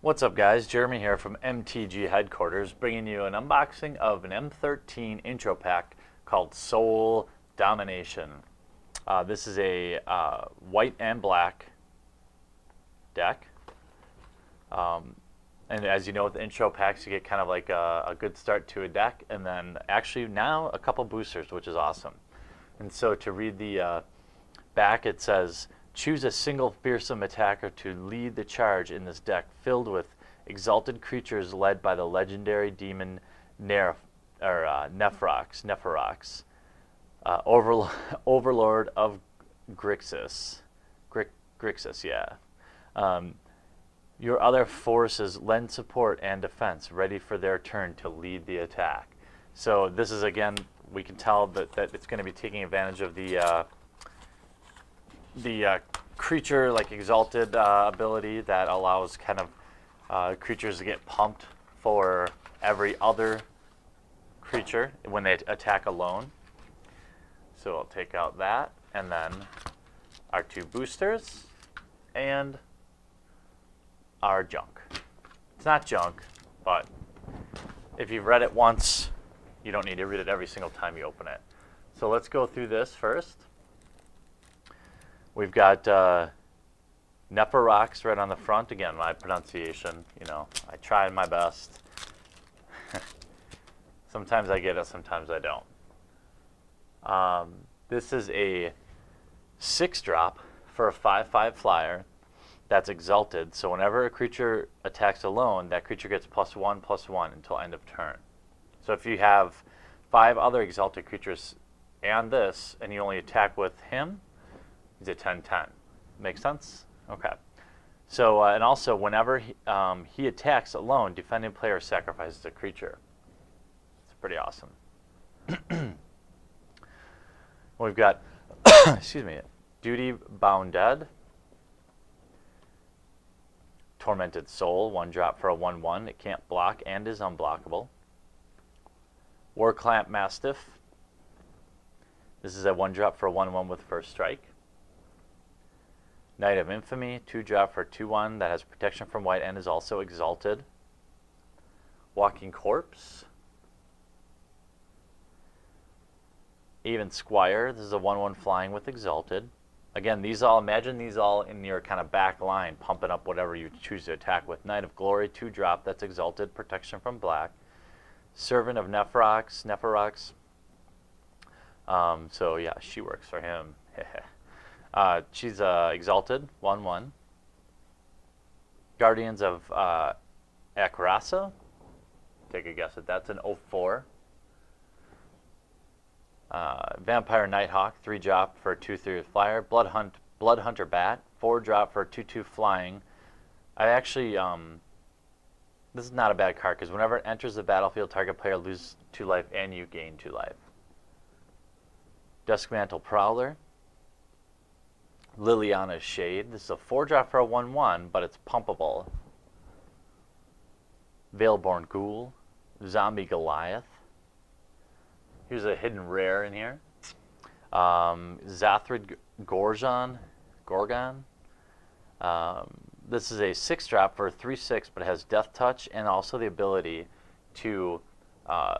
What's up guys, Jeremy here from MTG headquarters bringing you an unboxing of an M13 intro pack called Sole Domination. Uh, this is a uh, white and black deck. Um, and as you know with intro packs you get kind of like a, a good start to a deck and then actually now a couple boosters which is awesome. And so to read the uh, back it says Choose a single fearsome attacker to lead the charge in this deck filled with exalted creatures led by the legendary demon Nerf, or, uh, uh, Overlo Overlord of Grixis. Grixis, yeah. Um, your other forces lend support and defense, ready for their turn to lead the attack. So this is, again, we can tell that, that it's going to be taking advantage of the uh, the uh, creature like exalted uh, ability that allows kind of uh, creatures to get pumped for every other creature when they attack alone. So I'll take out that and then our two boosters and our junk. It's not junk, but if you've read it once, you don't need to read it every single time you open it. So let's go through this first. We've got uh, Nefarox right on the front. Again, my pronunciation, you know, I try my best. sometimes I get it, sometimes I don't. Um, this is a six drop for a 5-5 flyer that's exalted. So whenever a creature attacks alone, that creature gets plus one, plus one until end of turn. So if you have five other exalted creatures and this, and you only attack with him, He's a 10-10. Make sense? Okay. So, uh, and also, whenever he, um, he attacks alone, defending player sacrifices a creature. It's pretty awesome. We've got, excuse me, Duty Bound Dead, Tormented Soul, one drop for a 1-1. It can't block and is unblockable. Warclamp Mastiff. This is a one drop for a 1-1 with first strike. Knight of Infamy, 2 drop for 2-1 that has protection from white and is also exalted. Walking Corpse. Aven Squire, this is a 1-1 flying with exalted. Again, these all, imagine these all in your kind of back line, pumping up whatever you choose to attack with. Knight of Glory, 2 drop, that's exalted, protection from black. Servant of Nephrox, Nefarox. Um, so yeah, she works for him. Uh, she's uh, Exalted, 1 1. Guardians of uh, Akrasa. Take a guess at that. that's an 04. Uh, Vampire Nighthawk, 3 drop for 2 3 flyer. Blood, Hunt, Blood Hunter Bat, 4 drop for 2 2 flying. I actually, um, this is not a bad card because whenever it enters the battlefield, target player loses 2 life and you gain 2 life. Duskmantle Prowler, Liliana's Shade. This is a 4 drop for a 1 1, but it's pumpable. Veilborn Ghoul. Zombie Goliath. Here's a hidden rare in here. Um, Xathrid Gorgon. Gorgon. Um, this is a 6 drop for 3 6, but it has Death Touch and also the ability to uh,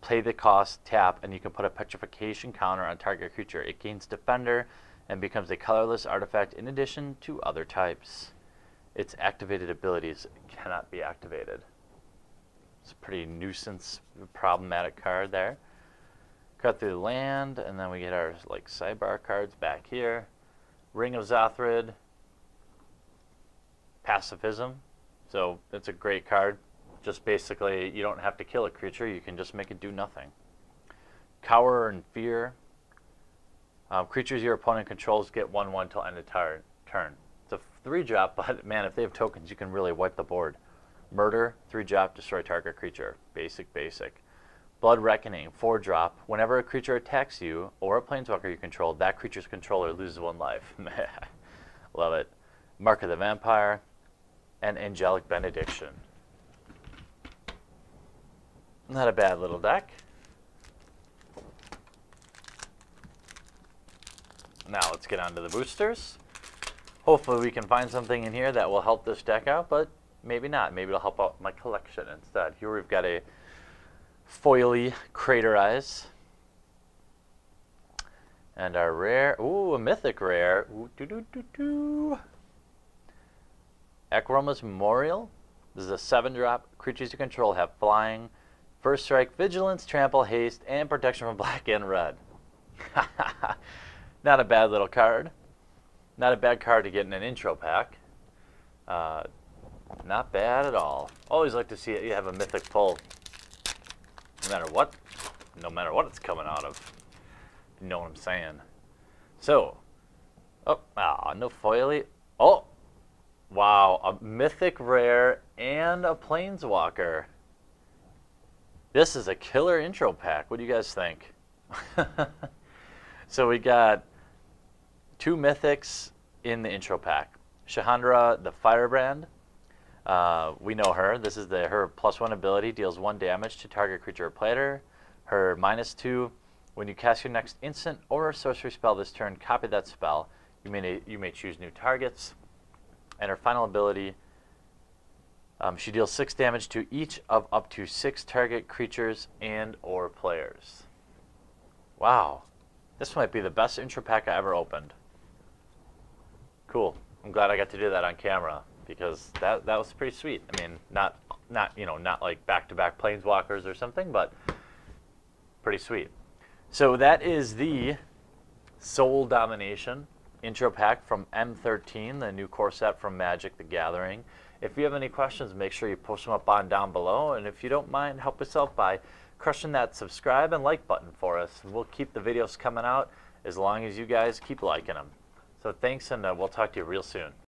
play the cost, tap, and you can put a petrification counter on target creature. It gains Defender and becomes a colorless artifact in addition to other types. Its activated abilities cannot be activated. It's a pretty nuisance, problematic card there. Cut through the land, and then we get our like sidebar cards back here. Ring of Xathrid, Pacifism. So it's a great card. Just basically, you don't have to kill a creature, you can just make it do nothing. Cower in Fear, um, creatures your opponent controls get 1 1 till end of turn. It's a 3 drop, but man, if they have tokens, you can really wipe the board. Murder, 3 drop, destroy target creature. Basic, basic. Blood Reckoning, 4 drop. Whenever a creature attacks you or a planeswalker you control, that creature's controller loses 1 life. Love it. Mark of the Vampire, and Angelic Benediction. Not a bad little deck. Now let's get on to the boosters. Hopefully we can find something in here that will help this deck out, but maybe not. Maybe it'll help out my collection instead. Here we've got a foily Craterize. And our rare, ooh, a mythic rare. Ooh, doo doo doo doo. Memorial. This is a seven drop. Creatures you control have flying, first strike, vigilance, trample, haste, and protection from black and red. Not a bad little card. Not a bad card to get in an intro pack. Uh, not bad at all. Always like to see it. You have a mythic pull. No matter what, no matter what it's coming out of. You know what I'm saying. So, oh, ah, no foily. Oh, wow, a mythic rare and a planeswalker. This is a killer intro pack. What do you guys think? so we got two mythics in the intro pack. Chandra the Firebrand. Uh, we know her. This is the her plus one ability deals one damage to target creature or player. Her minus two when you cast your next instant or sorcery spell this turn, copy that spell. You may, you may choose new targets. And her final ability, um, she deals 6 damage to each of up to 6 target creatures and or players. Wow. This might be the best intro pack I ever opened. Cool. I'm glad I got to do that on camera because that, that was pretty sweet. I mean, not, not, you know, not like back-to-back planeswalkers or something, but pretty sweet. So that is the Sole Domination intro pack from M13, the new core set from Magic the Gathering. If you have any questions, make sure you post them up on down below. And if you don't mind, help yourself by crushing that subscribe and like button for us. We'll keep the videos coming out as long as you guys keep liking them. So thanks, and uh, we'll talk to you real soon.